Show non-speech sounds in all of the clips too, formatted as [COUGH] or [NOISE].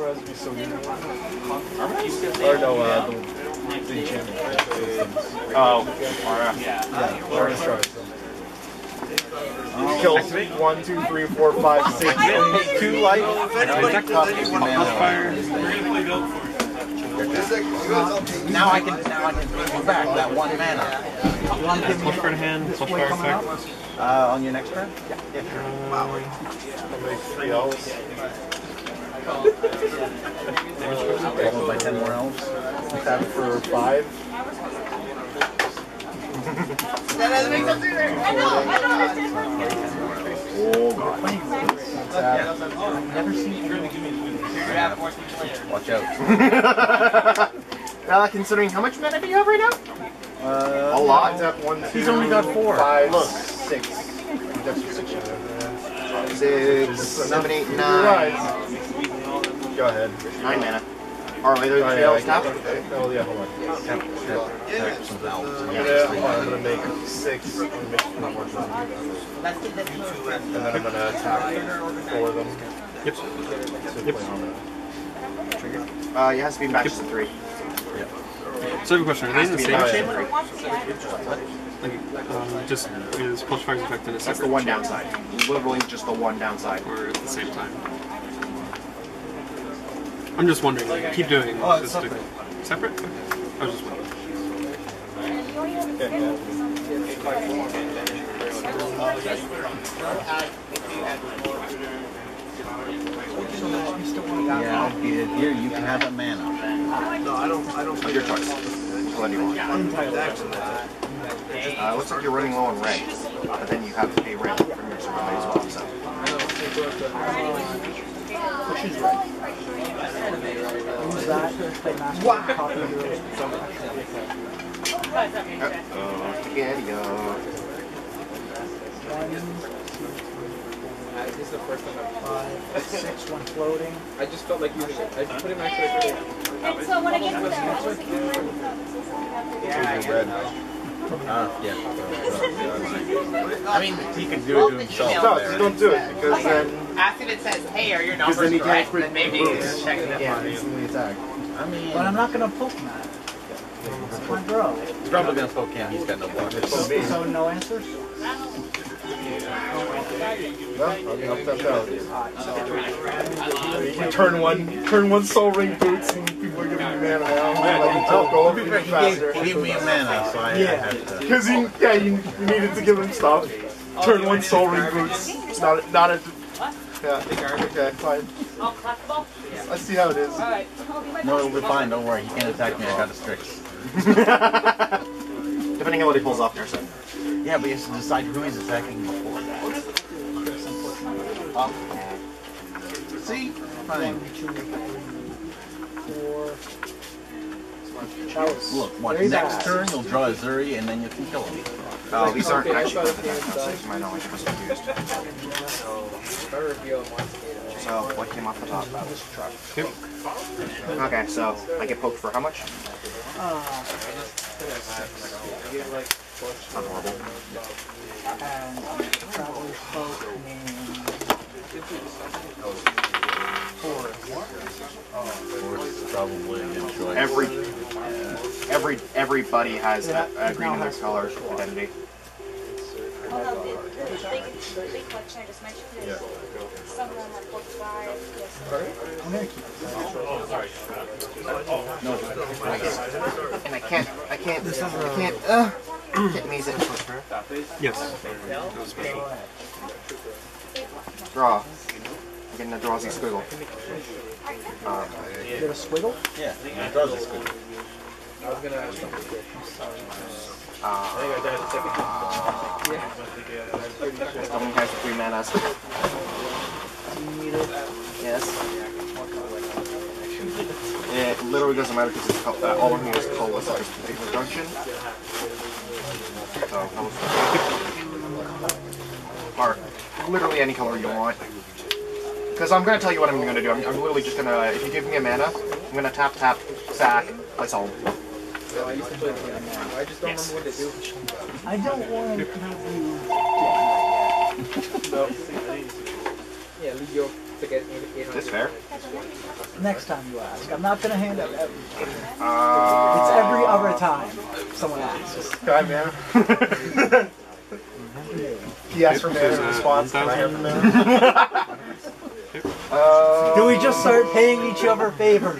armor has to be so good. Or no, uh, the, the enchantment. Oh, Aura. Yeah, Aura strikes. Kills one, two, three, four, five, six, two light. Now I can now I can bring you back that one mana. You want to give me Plus card hand, Plushfire effect. Uh, on your next turn? Yeah. yeah sure. I'll make three elves. Followed by ten more elves. Tap for five. Oh god. Tap. Never seen anyone. Watch out. Uh, considering how much mana do you have right now? Uh, A lot. Tap one, two, He's only got four. Five, Look. six. That's your six. yeah. Six, seven, eight, You're nine. right. Go ahead. Nine mana. Or are there Oh, three yeah, elves I now? can- okay. Oh, yeah, hold on. Tap, tap, tap some elves. I'm gonna, I'm gonna make six. I'm gonna make four more. And then I'm gonna attack four of them. Yep. So Yep. play. Uh, it has to be matches of three. So I have a question. Are they in the Has to be same matches chamber? of. Like, um, just is plus effect in a That's the one downside. Literally just the one downside. Or at the same time? I'm just wondering. Like, keep doing. Oh, it's just to- separate. separate? I was just wondering. Yeah, here, here you can have a mana. Of your choice. What do you want? Uh, looks like you're running low on red, but then you have a red from your survey as well. So. Use that, play master, copy your Uh, ya. This is the first time I've five, six, one floating. I just felt like using it. I just put it in my extra And so when I get to that, I was thinking, Choose your red. Uh, yeah. I mean, he can do it to himself. No, there. just don't do it because then Ask if it says, hey, are your because numbers then he can't correct? quit Then maybe moves. check it Yeah, instantly attack. I mean, But I'm not gonna poke that. It's my bro. he's probably gonna poke him. He's got no blockers. me. So no answers? No, I'll be helped out. You turn one, turn one Sol Ring boots, and people are giving me mana now. Like, oh, go up He even gave, faster. he gave me a mana, so I, I Yeah, had to. because you, yeah, you, you needed to give him stuff. Turn one Sol Ring boots. Not, not a. Yeah. Okay, fine. oh, collectible? Let's see how it is. Alright. No, it'll be fine. Don't worry. He can't attack me. I got a Strix. [LAUGHS] Depending on what he pulls off there, son. Yeah, but he has to decide who he's attacking before. That. See? Fine. Four. Chalice. Look, what? Very Next bad. turn you'll draw a Zuri and then you can kill him. Oh, these aren't Okay, actually thought it was [LAUGHS] so the to my knowledge, I was confused. If I reveal Mosquito. So, what came off the top? Okay, so I get poked for how much? Uh, You Not horrible. and Traveler's Poke and Force probably a good choice. Every, every, everybody has a, a green in their color identity. Although the, the big, the big collection I just mentioned is some of them have book five, yes. I'm gonna keep it. No, And I can't, I can't, I can't, uh, can't maze it. Yes. Draw. I'm getting a drawsy squiggle. Uh, Get a squiggle? yeah, it does this good. I was gonna ask something. someone has three manas. Do you need it? Yes. It literally doesn't matter because it's uh, all of me is colorless at this particular junction. So, [LAUGHS] or literally any color you want. Because I'm gonna tell you what I'm gonna do. I'm, I'm literally just gonna, if you give me a mana, I'm gonna tap, tap, sack, place home. So I used to play. I just don't remember what they do. I don't want to have you. [LAUGHS] Yeah, Leo to get 800. This fair? Next time you ask. I'm not gonna hand out every. Uh, It's every other time someone asks. Guy mana. [LAUGHS] [LAUGHS] he asked for mana in response. Can I have the mana? Uh, Do we just start paying each other favors?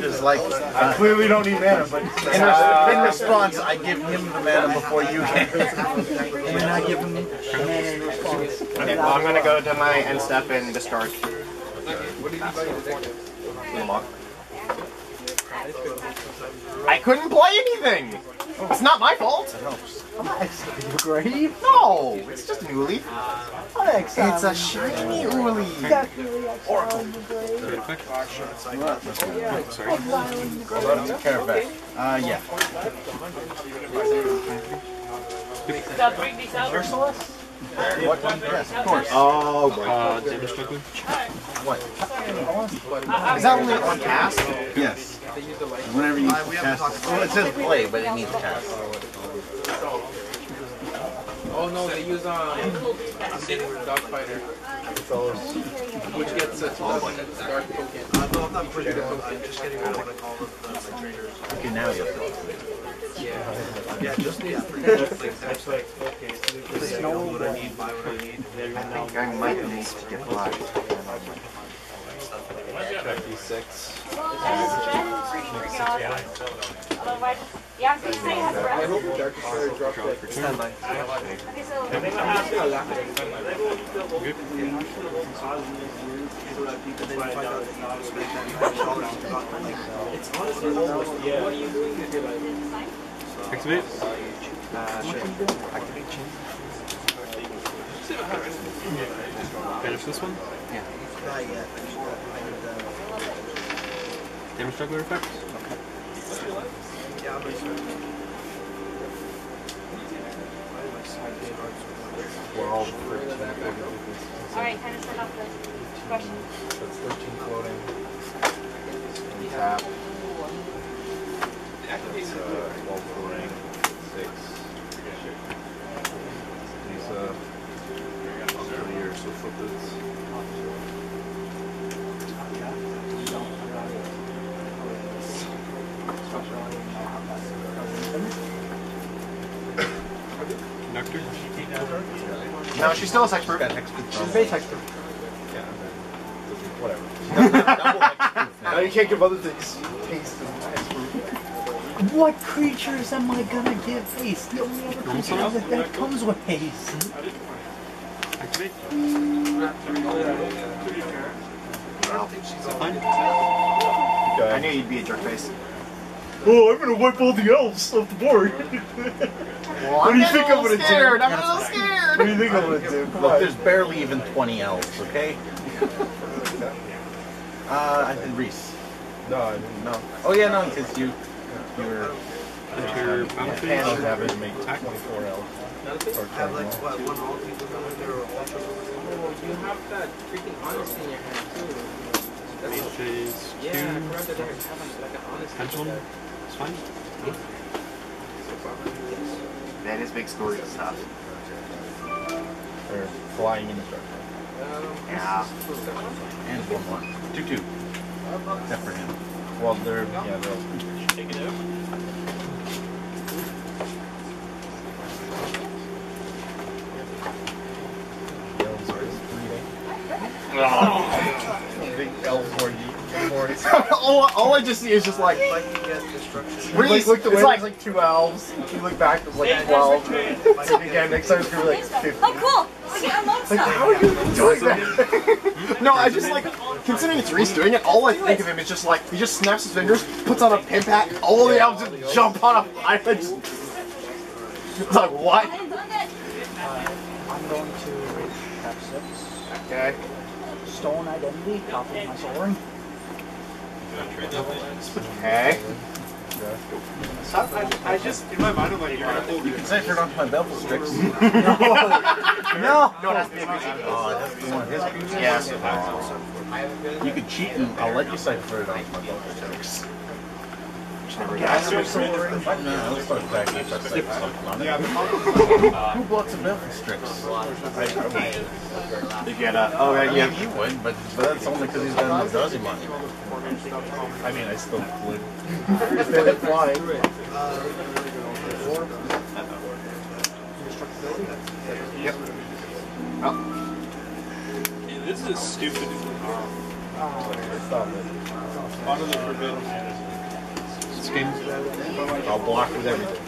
Just like I clearly don't need mana, but in, res- in response, I give him the mana before you can. [LAUGHS] And then I give them mana in response. okay, well, I'm gonna go to my end step and discard. What did you buy in the deck? Little lock. I couldn't play anything! It's not my fault! I'm not exiling the grave. No! It's just an Uli. I'm not exiling It's a shiny Uli! Definitely exiling the grave. Good effect. Sorry. Exiling the grave. Caravac. Uh, yeah. Merciless? What? Yes, of course. Oh, boy. Uh, damage juggler. What? Is that only on cast? Yes. Whenever you cast. Well, it says play, but it means cast. Oh no, they use um Dogfighter, which gets a 2000 dark token. No, I'm not pushing it. I'm just getting rid of what I call them, uh, my traders. Okay, now you Yeah. Yeah, just need That's like, okay, so they just know what I need, buy what I need. I think I might need to get black. Yeah, I was gonna say, it has I breath. hope the Dark Destroyer drops like Okay, so. I'm just gonna laugh at it. It's honestly almost, yeah. What are you doing with your life? Activate. Banish this one. Yeah. Damage juggler effect. Okay. We're all 13. Alright, kind of set up the question. That's 13 floating. Tap. Uh, Conductor. No, she's still a sexpert. Base expert. no, you can't give other things. Taste and What creatures am I gonna give haste? The only other creature Normal that, that comes with haste. Activate. Fine. I knew you'd be a jerk face. Oh, I'm gonna wipe all the elves off the board. [LAUGHS] Well, What do you think a I'm gonna do? I'm a little scared. what do you think I'm gonna do? Look, there's barely even 20 elves, okay? [LAUGHS] uh, I did Reese. No, I didn't. No. Oh, yeah, no, because you. You were. Enter Panel battlefield. average make Attack. 24 elves. Or Have like, what, one all people coming there or ultra? Oh, you have that freaking honesty in your hand too. That's Phase yeah, I two. forgot that they have like an honesty. Pendulum. It's fine. That is big story stuff. Or flying in the structure. Um, Yeah. And 1 1. 2 2. Except for him. Well, they're. Yeah, they're all. Elves are breeding. Big elf orgy. Boys. all, all I just see is just like, If I get destruction. Like, look the it's way like, there's like two elves. You look back, there's like 12. Again, next time it's gonna be like 50. Oh, cool! We get a lone Like, how are you doing that? [LAUGHS] no, I just like, considering it's Reese doing it, all I think of him is just like, he just snaps his fingers, puts on a pimp hat, all the elves just jump on a island. Just, it's like, what? I didn't do that. I'm going to tap six. Okay. Stolen identity, copy of my Sol Ring. Okay. I, I just, in my mind, I'm like, You can say turn off my Baleful Strix. No! No, it has to be a creature. Oh, that's one of his creatures? Yes. You could cheat and I'll let you cipher it off my Baleful Strix. Each and every guy. so solar ring. No, let's start back if I say something on it. Who blocks a Baleful Strix? You get a, oh, I yeah, yeah. he would, but, but that's only because he's got an Eldrazi money. I mean, I still would. If they hit flying. Yep. Yeah, this is stupid. Stop it. Out of the forbidden. This game's I'll block with everything.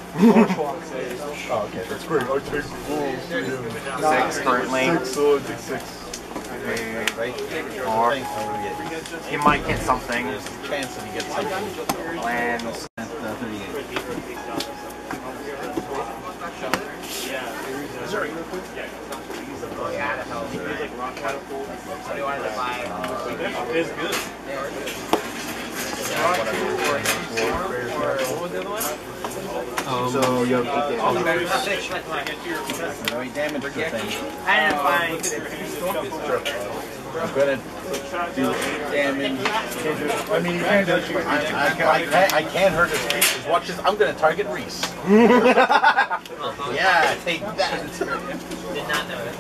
Oh, okay, that's great. I take full. Six currently. Six, so I take six. Right? Or- I think I would get- He might get something. There's a chance that he gets something. Lands. At uh, 38. It's good. So you have eight damage. No, he damaged the thing. I didn't find. I'm gonna do damage. I mean, you can't do it. I, I, can, I, can, I can't hurt his creatures. Watch this. I'm gonna target Reese. [LAUGHS] yeah, take that. Did not know that.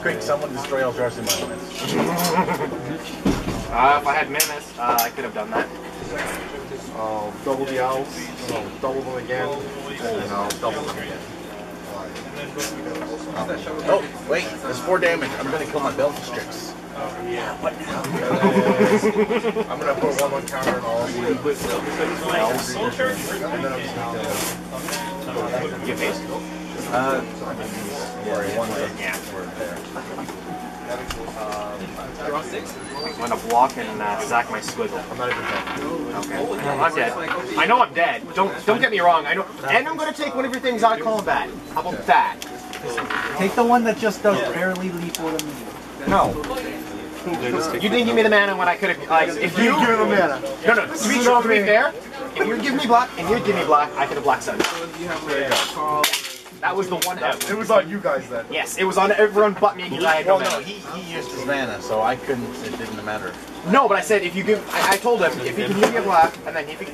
Quick, someone destroy all Eldrazi monuments. [LAUGHS] Uh, if I had Mammoth, uh, I could have done that. I'll double the owls, I'll double them again, and then I'll double them again. Oh, wait, there's four damage. I'm gonna kill my Baleful Strix. And [LAUGHS] then I'm gonna put one on counter and all of the owls, and then I'm just gonna You have? Uh, yeah, one way. Yeah. We're there. I'm gonna block and uh, sack my squiggle. I'm not even done. Okay. I'm dead. I know I'm dead. Don't don't get me wrong. I know. And I'm gonna take one of your things out of combat. How about that? Take the one that just does barely lethal to me. No. You didn't give me the mana when I could have. Like, if you Give the mana. No, no. To be, to be fair, if you give me black and you give me black, I could have black sun. That was the one out. It was on you guys then. Yes, it was on everyone but me because I had no Well, no, he, he used his mana, so I couldn't. It didn't matter. No, but I said if you give, I, I told him if you can give me a black, and then if you,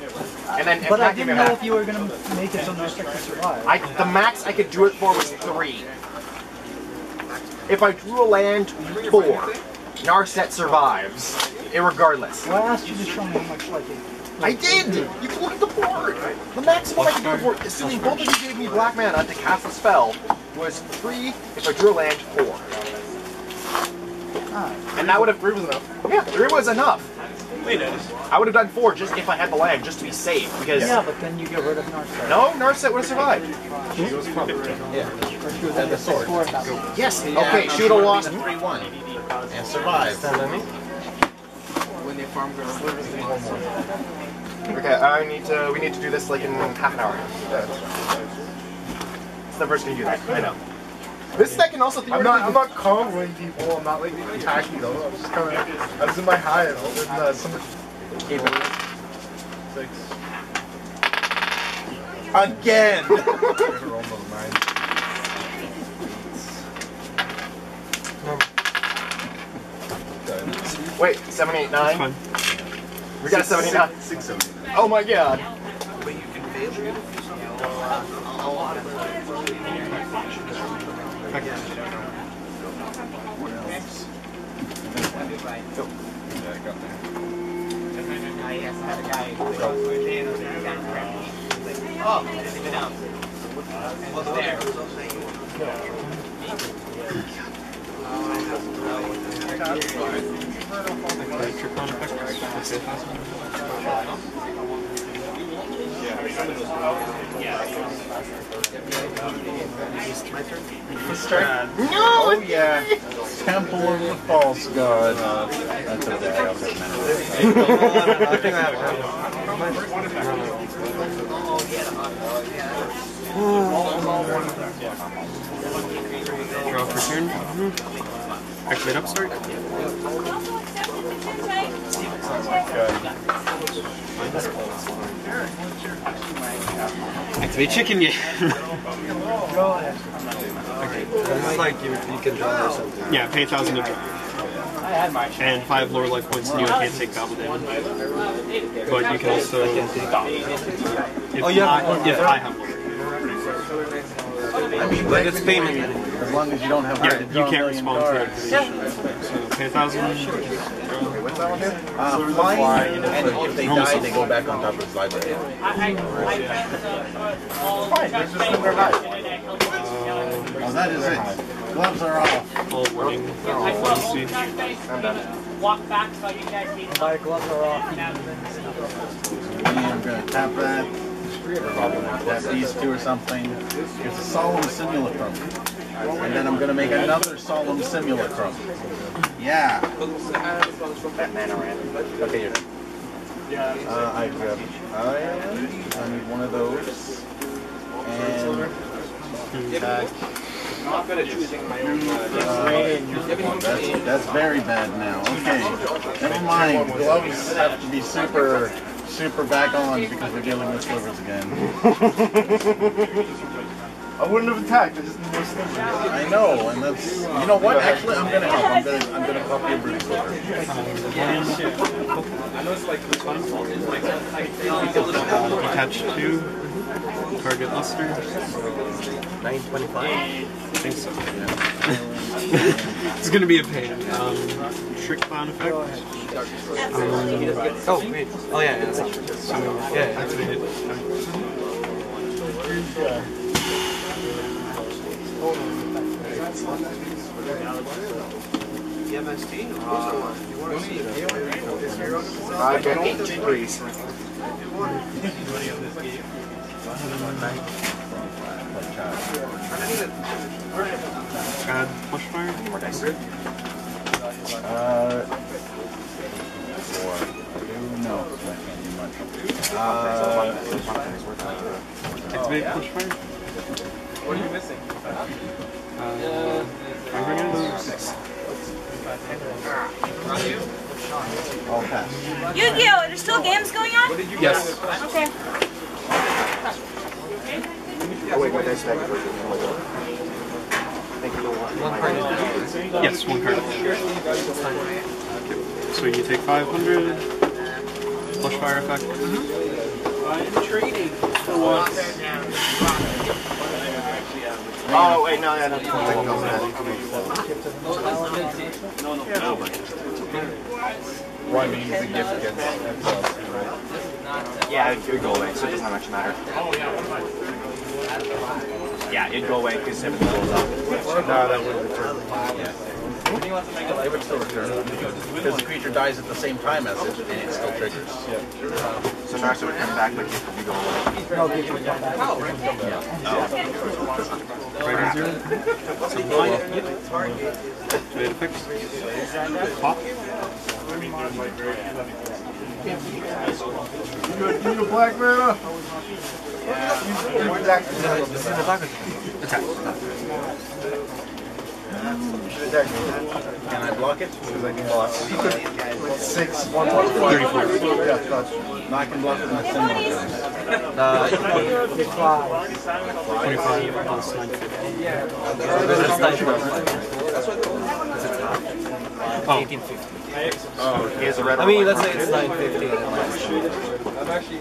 and then if But I not give me didn't know black, if you were gonna make it so Narset could survive. I the max I could do it for was three. If I drew a land, four. Narset survives, irregardless. Well, I asked you to show me how much like it. I did! You can look at the board! The maximum I could do it for, assuming both of you gave me black mana to cast a spell, was three if I drew a land, four. Ah, And that would have Three was enough. Yeah, three was enough. Wait, Dennis. I would have done four just if I had the land, just to be safe. Because yeah, but then you get rid of Narset. no, Narset would have survived. Yeah. Or she was And the sword. score. Yes. Yeah, Okay, I'm she would have lost. three one and survived. When they farm girls. Okay, I need to. We need to do this like in half an hour. It's the first thing you do that. I know. This deck can also I'm not. I'm not comboing people. I'm not like attacking them. I'm just kind of. I was in my high and then uh, someone. Six. Again! Roll another nine. Wait, seven, eight, nine. We got a seven, eight, nine. Six, seven. Oh my god. Oh, I didn't even know. What's there? Oh yeah. Temple of the False God. That's okay. I'll take mana. I I have it. Draw for turn. Activate upstart. Activate chicken game. This is like you, you can draw or something. yeah, pay a thousand to draw. and five lower life points, and you can't take gobble damage. But you can also. If Oh, yeah. If I have lower. I mean, but it's payment. As long as you don't have Yeah, to you can't respond to cards. it. So pay a thousand. What's that one here? Uh, fly, and if they die, they go back on top of his library. Fine, they're just in their life. Oh, that is it. Gloves are off. All warning. Fluency. Walk back so you guys need My gloves are off. And I'm gonna tap that. Tap these two or something. It's a solemn simulacrum. And then I'm gonna make another solemn simulacrum. Yeah. That mana ran. Okay, you're done. Uh, I grab iron. I need one of those. And attack. I'm not good at choosing my own. Uh, that's, that's very bad now. Okay. Never mind. Gloves have to be super, super back on because we're dealing with slivers again. [LAUGHS] I wouldn't have attacked, I just need more slivers. I know, and that's you know what? Actually, I'm gonna help. I'm gonna I'm gonna copy a brute sliver. Attach two. Target luster. 925. I think so. Yeah. [LAUGHS] it's gonna be a pain. Um, trick clown effect. Um, Oh, wait. Oh, yeah, yeah. that's Yeah. activate it. I get eight. Add push fire. More dice. Uh, four. No, I can't do much. Uh, Activate push fire. What are you missing? Uh, I'm bringing six. I'll pass. Yu-Gi-Oh! Are there still games going on? Yes. Okay. Oh, wait, my dice bag is working. Thank you. One card Yes, one card. So you take 500. Fire effect. Mm-hmm. Oh, wait, no, yeah, no. Take those back. Well, I mean, the gift gets? Yeah, it would go away, so it doesn't actually matter. Yeah, it'd go away because everything goes up. No, that would return. Yeah. It would still return because the creature dies at the same time as it, and it still triggers. So now it would come back, but it would go away. Oh, right on zero. Activate effect. Pop. You go, you go black mana. You go black mana. This is. Attack. Can I block it? Because I can block. Six, one, one, five. 34. Yeah, gotcha. No, I can block with my symbol. Uh, 25 plus 950. it's 925. Oh, 1850. Oh, he has a red I mean, let's say it's 950 and then minus. I'm actually.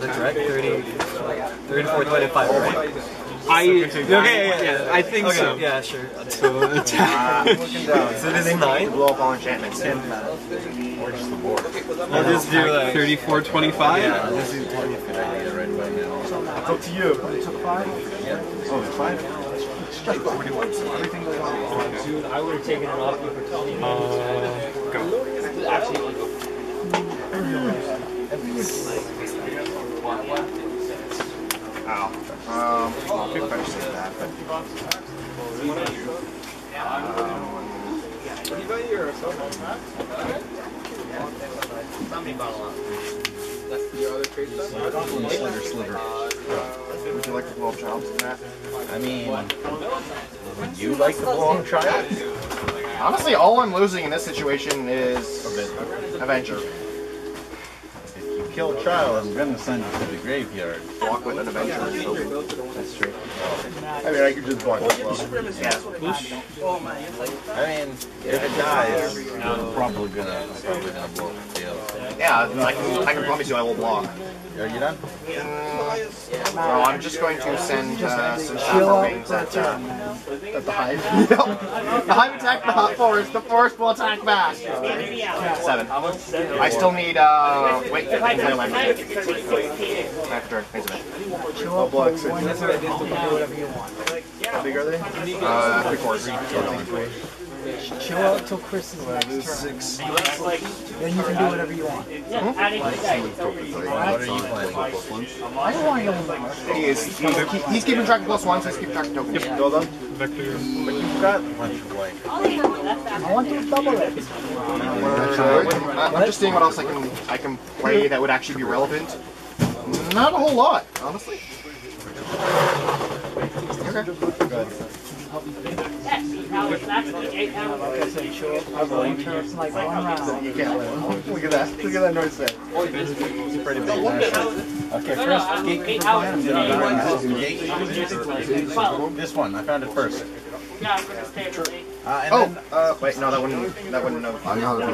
That's right, 30, 34, 25, right? I. Okay, yeah, yeah, I think okay, so. Yeah, sure. [LAUGHS] So attack. So this is 9? Blow up all enchantments. Or just the board. I'll just do like... 34, 25. Yeah, this is 20. Good idea right about now. It's up to you. Took five. Oh, it's five? Dude, I would have taken it off you for telling me. Uh, go. Actually, [LAUGHS] Ow. Um, think I said that, but do you buy That's your other trade stuff? Sliver, sliver. would you like to blow up Childs in that? I mean, would you like to belong child? Honestly, all I'm losing in this situation is A bit. Avenger. If you kill Charles, I'm gonna send you to the graveyard. Walk with an adventure. That's true. I mean, I could just walk it well. I mean, if it dies, I'm probably gonna, I'm probably gonna blow the tail. Yeah, I can, I can promise you I will block. Are you done? No, I'm just going to send uh, some Chill sapper wings at uh, turn. At the hive. [LAUGHS] yep. The hive attack the hot forest. The forest will attack back. seven. I still need, uh, wait, wait, wait, wait, wait. After, wait a minute. I'll block six. How big are they? Uh, three quarters. Chill out till Chris's next turn. Six. Then you can do whatever you want. Adding to that, it's over What are you planning? I don't want to go He is, he's, he's keeping track of plus ones, he's keeping track of tokens. Well done. But you've got a bunch of like. I want to double it. I- I'm just seeing what else I can, I can play that would actually be relevant. Not a whole lot, honestly. It's Look at that. Look at that noise there. It's pretty big. Okay, first gatekeeper. This one, I found it first. Uh, and Oh, then uh, wait, no, that wouldn't, that wouldn't have, that. no, that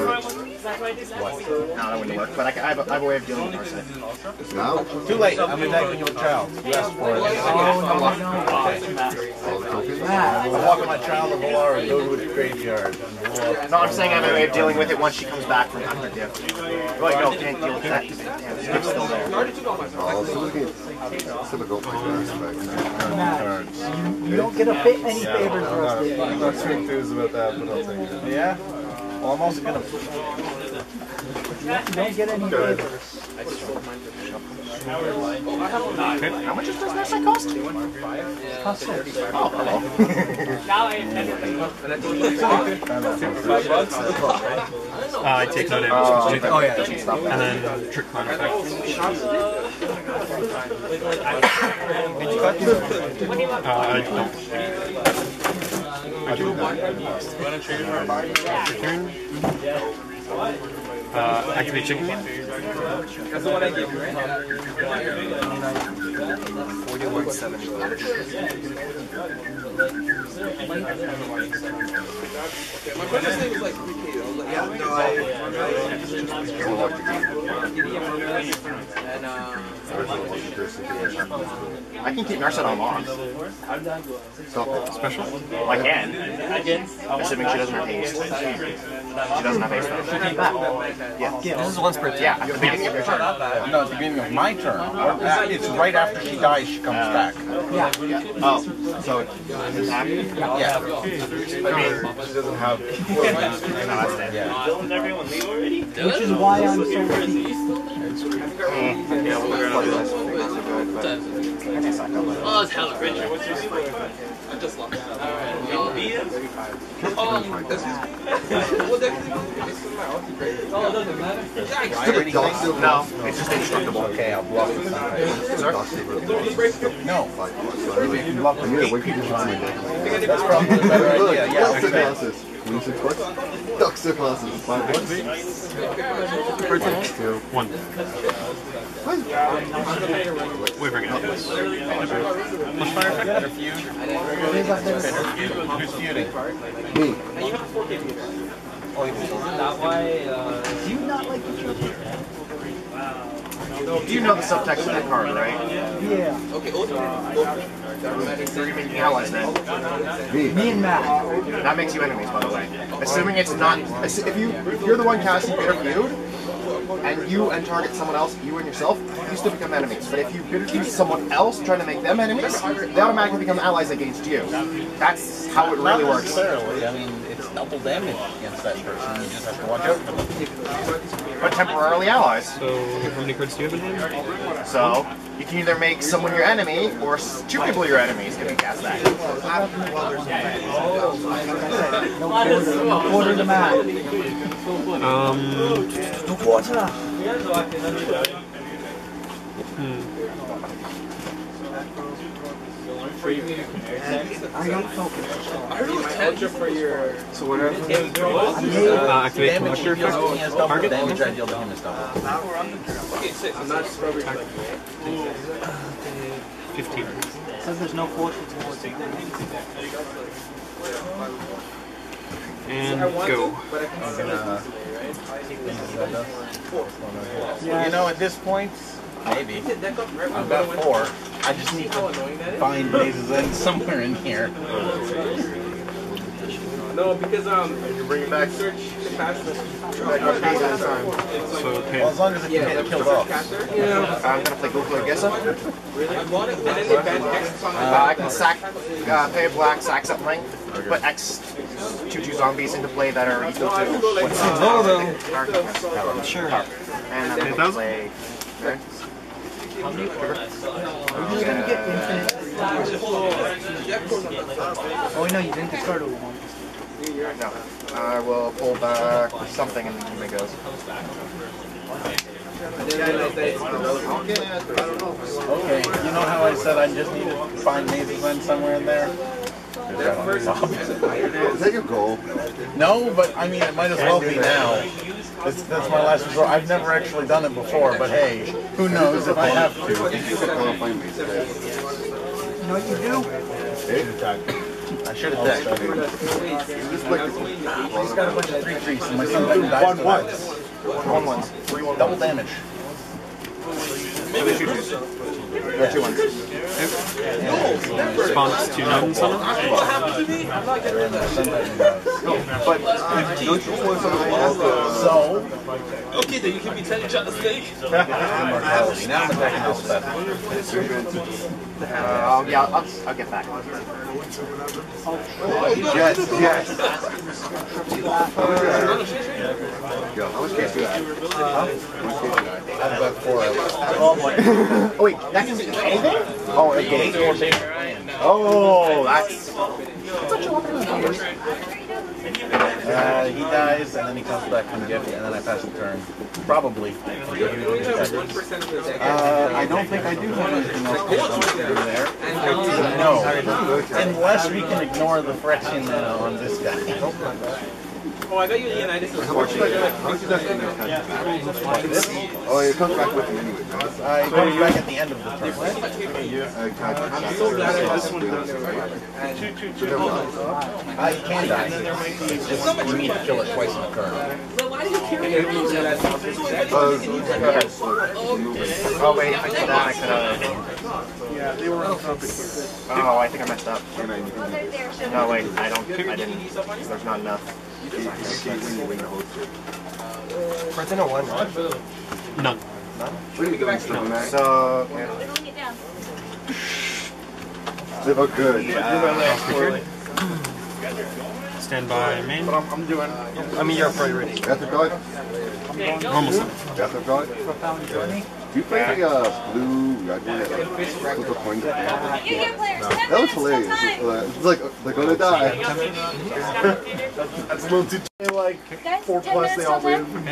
wouldn't work, but I, can- I, have, a, I have a way of dealing with arsenic. it. Now, too late. I'm attacking your child. For it. Oh, no, no, no. all the I'm walking my child to Valara, go to the graveyard. and blow up. No, I'm saying I have a way of dealing with it once she comes back from after gift. Wait, no, can't deal with that. Damn, this still there. Oh, so we can still go like that. Matt, you, you don't get a fa- any favors for us. Dave. I'm not too enthused about that, but I'll take it. Yeah? Well, I'm also gonna. You don't get any favors. How much does that set cost? Cost six. Oh, hello. Now I everything. Uh, I take no damage. Oh, yeah. and then trick climb effect. Uh, I don't. I do Turn. Uh, activate chicken meat. That's the one I gave you, right? Forty-one seventy. My brother's name was like 3K. I was like, yeah, no, I. And, uh, I can keep Narset on long. Special. I can. Assuming she doesn't have haste. She doesn't have haste though. Yeah. This is once per Yeah, at the beginning of your turn. No, at the beginning of my turn. It's right after she dies, she comes back. Yeah. Oh, so attack? Yeah. I mean, she doesn't have. [LAUGHS] Yeah. Which is why I'm so weak. Oh, it's hella rich. What's your score? I just lost. Y'all beat um, this is. Well, definitely. This is my ulti grade. Oh, it doesn't matter? Stupid dog still No, it's just indestructible. Okay, I'll block the sun. No. Really? You block the Yeah, gate. wait, you just That's probably the better Look, idea. Yeah, Duckster okay. classes. Queen six bucks. Duckster classes. Five bucks. Two. One. We bring it up. Plus fire effect. Better feud. It is up there. Who's feuding? Me. Uh, Do you not like each other? You know the subtext of that card, right? Yeah. Okay, ulti. So you're making allies then. Me. Me and Matt. That makes you enemies, by the way. Assuming it's not. If you if you're the one casting bitter feud, and you and target someone else, you and yourself, you still become enemies. But if you bitter feud someone else, trying to make them enemies, they automatically become allies against you. That's how it really Not works. necessarily. I mean, it's double damage against that person. You just have to watch out for them. But temporarily allies. So, how many cards do you have in hand? So you can either make someone your enemy or two people your enemies if you cast that. No quarter. No quarter to Matt. Um, No quarter. For. I don't focus. I really my ultra for your. So whatever. Uh, Uh, activate Damage collector deals to me effect. Target. Damage I deal to him is double. Okay, six. I'm not strawberry 15. Says there's no fortune towards it. And go. to, but I can I'm gonna- easily. You know, at this point, maybe. I've got four. I just need to annoying that is? find Maze's End somewhere in here. No, because um, You bring it back. search capacity. Back up days at a time. So Well, as long as it can the get killed search off. caster. Yeah. I'm gonna play Ghoulcaller Gisa. Really? I bought it, and then they X on Uh, I can sack, uh, pay a black, sack something, put X two two zombies into play that are equal No, to can go like. what's uh, though. Target. Sure. And then we 10,000? Play. Okay. Are you just gonna get infinite? Oh no, you didn't discard a one. No. I will pull back something and then it goes. I didn't realize that it's irrelevant. Okay, you know how I said I just need to find Maze's End somewhere in there? That first Take a goal. No, but I mean, it might as well be now. It's, that's my last resort. I've never actually done it before, but hey, who knows if I have to. Can't find me. You know what you do? I should have checked. Just like the He's got a bunch of three threes, and my son died. dies to that. One ones. Three. Double damage. Two twos. Or two ones. Response to Node Summon. What happened to me? I'm not getting And my son died and dies. But Don't you want something like that? So, Okay, then you can be telling each other snake. [LAUGHS] Now I'm attacking Elspeth. uh, I'll, yeah, I'll, I'll get back. Yes, yes. Yo, how much case you have? How much case you have? I've got four. [LAUGHS] Oh wait, that can be anything? Oh, a gate or Oh, that's. Uh, he dies, and then he comes back from gift, and then I pass the turn. Probably. You only have one percent of the deck. Uh, I don't think I do have anything else to do there. No. Unless we can ignore the Phyrexian mana on this guy. [LAUGHS] [LAUGHS] Oh, I got you a United How much like how much is that in your hand? Oh, it comes back with him anyway. he comes back at the end of the turn. Yeah. I'm so glad I This one down there. Uh, he can die. It's you need to kill it twice in a turn. But why do you carry it around? Oh wait, I did that. I could have. Yeah, they were on topic. Oh, I think I messed up. Oh. No wait, I don't. I didn't. There's not enough. Present or one? None. We're gonna give him stuff, man. So yeah. Whittling it down. They look good. Stand by main. But I'm, I'm doing. I mean, you're priority. Bathroom dog? Normal summon. Bathroom dog? Do you play the uh, blue red one that like flip a coin? You get players 10 That was minutes hilarious. till It's like they're gonna die. That's a little too like Guys, four plus. They all time. win.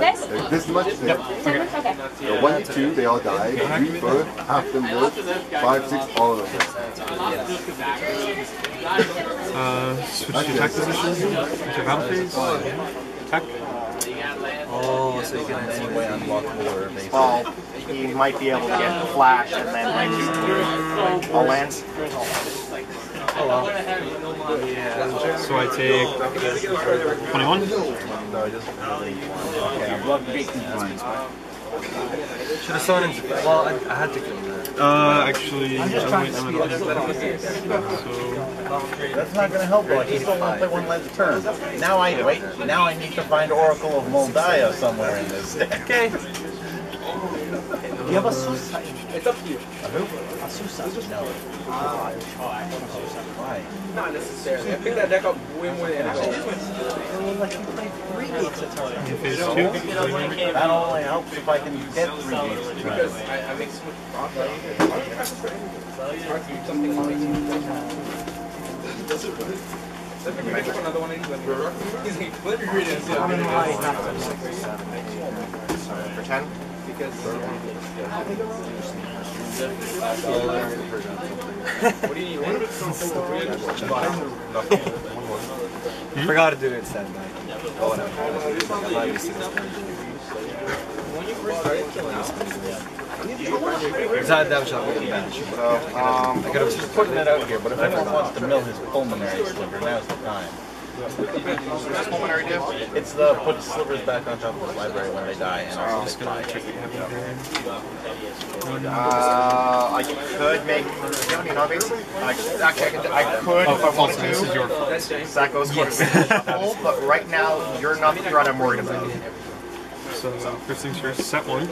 This? Like, this much. They, 10 minutes? Okay. the one to two, they all die. Three, four, half them live. Five, six, all of them. Uh, switch to attack position. Enter battle phase. Attack. Oh, so you can in any way unblockable or evasive. Well, he might be able to get flash and then like all lands. Oh, so I take 21. Okay, I'm blocking gates and fine. Should have summoned. Well, I, I had to kill him. Uh, actually, I'm just oh, trying wait, to I'm speed up. So, That's not going to help though. I can still only play one last turn. Now I wait. Now I need to find Oracle of Mul Daya somewhere in this deck. Okay. You have a suicide. It's up to you. A suicide. No. Why? Not necessarily. I picked that deck up way more than I Well, like you play three gates a turn. phase two. That only helps if I can get three gates to Because turn. I, I make so much profit. It's hard to do something that makes you Let me pick up another one of these. Let me- He's like, "Put it in, so I'm I'm in gonna my go." half For ten. What do you need? Forgot to do it man. Oh, no. I'm not used to this kind It's not that a bench. So, um, I could have just putting it out here, but if anyone wants to mill his Pulmonic sliver, now's the time. Pulmonary do? It's the put slivers back on top of the library when they die, and also they fly. Uh, I could make. Do you have any non-basic? I, actually, I could, I could if I wanted to. This is your fault. That's James. That goes towards shuffle, but right now you're not the threat I'm worried about. So first things first, set one.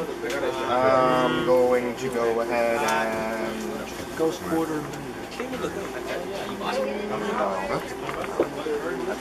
I'm going to go ahead and Ghost quarter.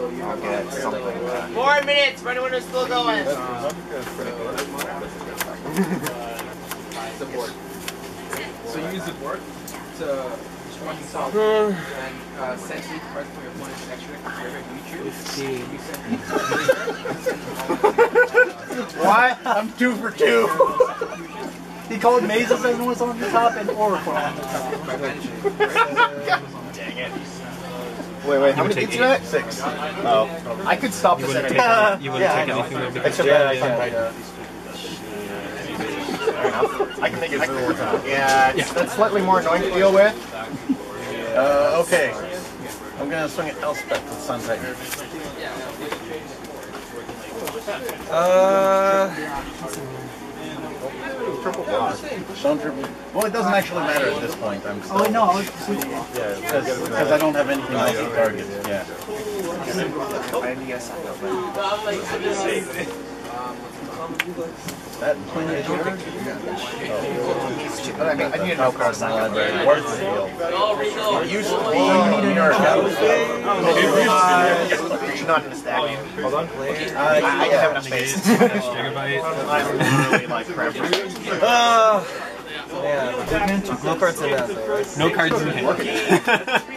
something back. Four minutes for anyone who's still going. the. So you use the board to one solve and uh, send each card from your opponent's extra if you choose. You send What? I'm two for two. He called Maze's End was on the top and Oracle on the top. Dang it. [LAUGHS] Wait, wait, how many hits you at? Six. Oh. I could stop You this wouldn't take, any you wouldn't Yeah, take anything that Except Yeah, that yeah, I yeah. I can make it times. Yeah, it's, that's slightly more annoying to deal with. Uh, okay. I'm gonna swing at Elspeth with Sun Titan. Don't triple. Well, it doesn't actually matter at this point. I'm still. oh wait, no, I was Yeah, because I don't have anything else to target. Yeah. That plenty of But I mean, I need to know cards in the second. library. What's the deal? Usually, New York You're not in the stack. Hold on. Uh, I, I don't have enough space. [LAUGHS] I'm really like [LAUGHS] crap. Uh, yeah, no parts of that though. No cards in hand.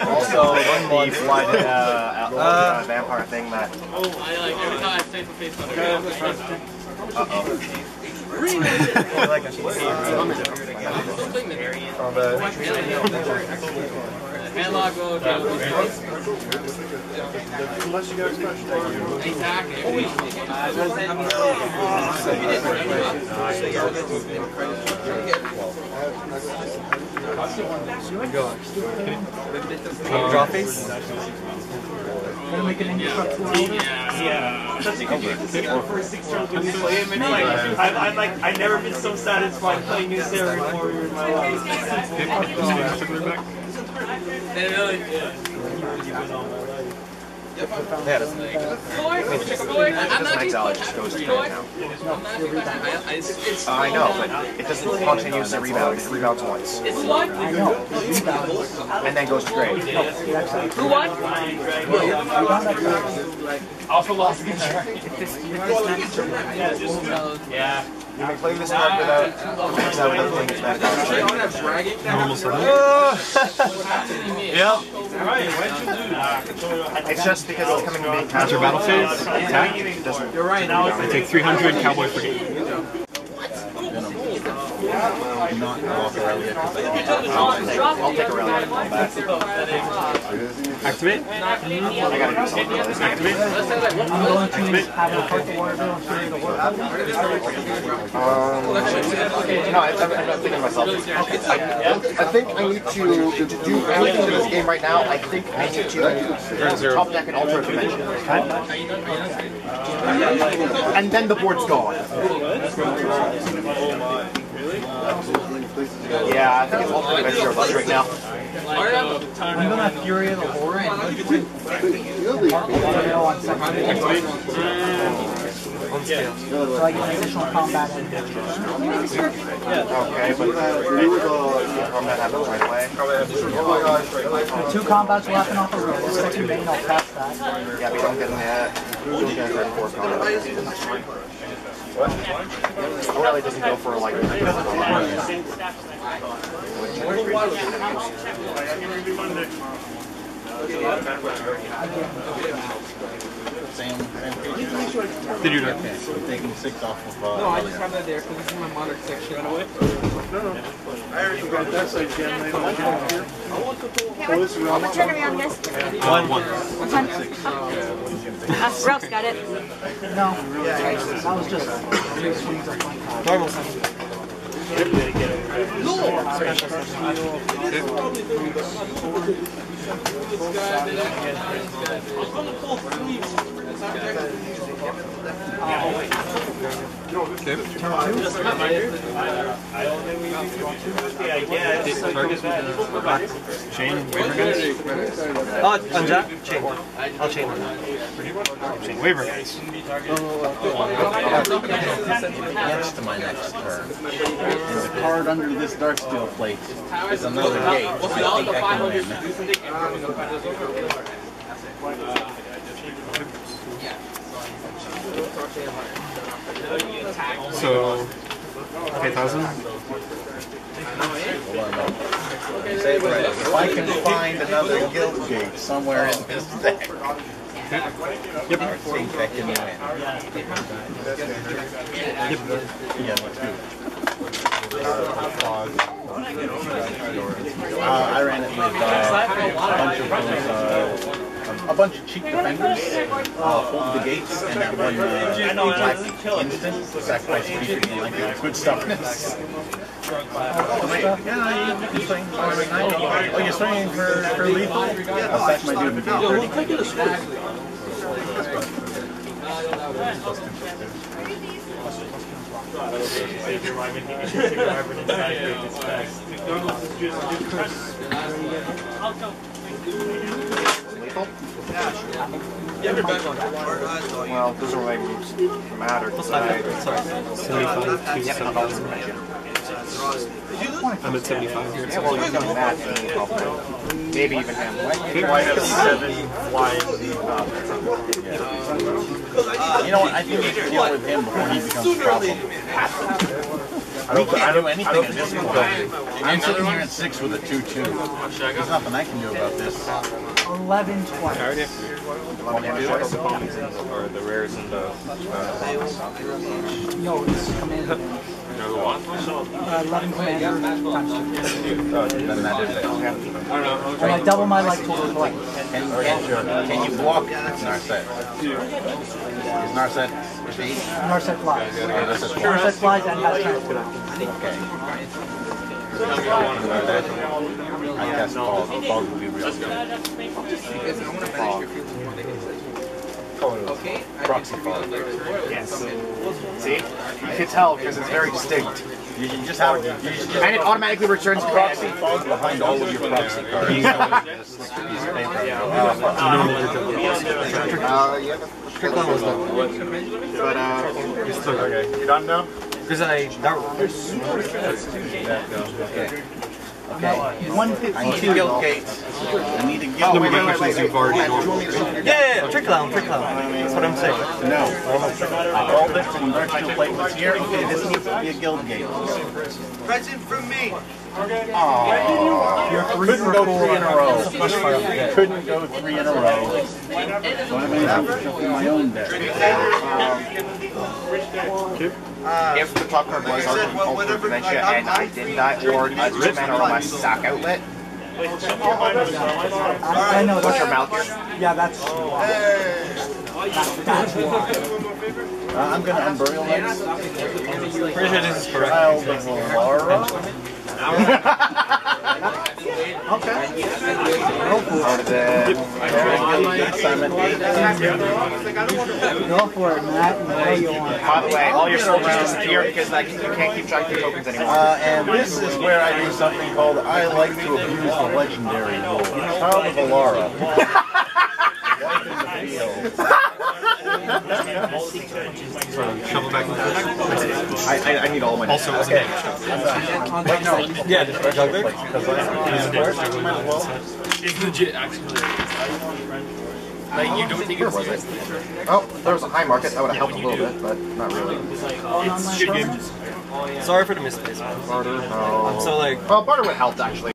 Also, one more [LAUGHS] flight uh, uh, uh, vampire thing that. Uh-oh. like I should see Unless you touch that. Exactly. Draw face? Yeah. That's a good use to for a six turn win play him. It's like I've, I've like I've never been so satisfied playing new Sarah Warrior in my life. They really Yeah, hand now. Uh, I know, but it doesn't the rebound. It rebounds once. It's what? And then goes to grave. Who won? Also lost against Yeah. You can play this card without exile without playing its back card. Normal summon. Yep. It's just because it's coming to being cast. Your battle phase. Attack. Doesn't. You're right. Now I take 300 cowboy frigate. not walk around yet because I can't. I'll take a rally and fall back. Activate. I gotta do something with. Activate. I'm going to have a part the water bill and show you the work. Um, no, I, I'm, I'm not thinking to myself. I, I think I need to, to do everything to this game right now. I think I need to top deck an alternate dimension. And then the board's gone. Yeah, I think it's alternate dimension or less right now. I'm gonna Fury of the Horde and on second. On. So I get an additional combat. Okay, but uh, the combat happens right away. Two combats will happen off a roll. Second main, I'll pass that. Yeah, we don't get. We don't get four combat. What? Really doesn't go for like. Same, same page. Did you not? Okay, so we're taking six off of, uh. No, I just have that there because this is my monarch section. Run away. Okay, what's what's your turn on this? One. One. One. Uh, Ralph's got it. No, that was just three swings of one card. Normal. Yeah, I guess. Chain. Oh, unjack. Chain. I'll chain one. Chain waiver guys. Next to my next turn. And the card under this Darksteel Plate is another gate. I think I can win. So. Okay, thousand. Right. If I can find another guild gate somewhere in this deck, Yep. I think I can win. Yeah, let's do it. Uh, I ran it with uh, a bunch of those, uh, a bunch of cheap defenders, uh, hold the gates, and that one uh, black instant sacrifice creature and like good stuffness. [LAUGHS] Yeah, you can swing. Oh, you're swinging for, for lethal? I'll sack my dude and gain 30. Save your mind when he save your mind when he decides to expect. McDonald's is just Lethal? Yeah, you're back on. Well, it doesn't really matter. Plus 'cause I- five. Sorry. Seventy-five. Two Yeah, but I'll just seventy-five. mention. I'm at seventy-five here. Yeah, well, you're doing that, and probably. Maybe even him. I have seven flying. You know what? I think we should deal with him before he becomes a problem. [LAUGHS] I don't, I can't do don't, I anything don't this think point. I'm sitting here at six with a two-two. There's nothing I can do about this. 11, 20. Or the rares and the. Uh, no, it's commander. Uh, 11 commander times two. Then that is it. And I double my life total twice. Can, can, can you block Narset? Is Narset eight? Narset flies. Or this is Narset flies and has transport. Okay. I guess fog, fog would be real good. Okay. Proxy fog. Yes. See? You can tell because it's very distinct. You should just have, you should just And it automatically returns proxy command. fog behind all of your proxy cards. [LAUGHS] Just stick a piece of paper. Uh, yeah. But, uh, Okay, you done now? Because I that Okay. I need 152. guild gates. I need a guild. No, we wait, get wait, questions wait, you've already wait. gone Do you want me to through. show you- Yeah, yeah, yeah, trick clown, trick clown. That's what I'm saying. No. I called it from Darksteel Plate was here. Okay, this needs to be a guild gate. Present from me. Aww. You're three Couldn't go four. three in a row. Couldn't go three in a row. So I made out for my own deck. If the top card was Arcane Culture Dementia and I did that, or a two mana or my sack outlet, I, I know what's your that. Malkia? Yeah, that's that, that's why. Uh, I'm gonna Unburial Rites. Pretty sure this is correct. Child of Alara. Okay. Out of the. Simon Go for it, Matt. You know you want. By the way, all your soldiers disappear because like, you can't keep track of your tokens anymore. Uh, and this is where I do something called I like to abuse the legendary rule. Child of Alara. [LAUGHS] Wipe in the field. Shovel back the I, I, I need all my Also, damage. okay. Yeah, just juggler. It's legit, actually. Like, you don't think Where was it? Oh, there was a high market. That would have helped a little bit, but not really. It's good game. Sorry for the misplacement. Barter, no. I'm so like. Well, barter would helped actually.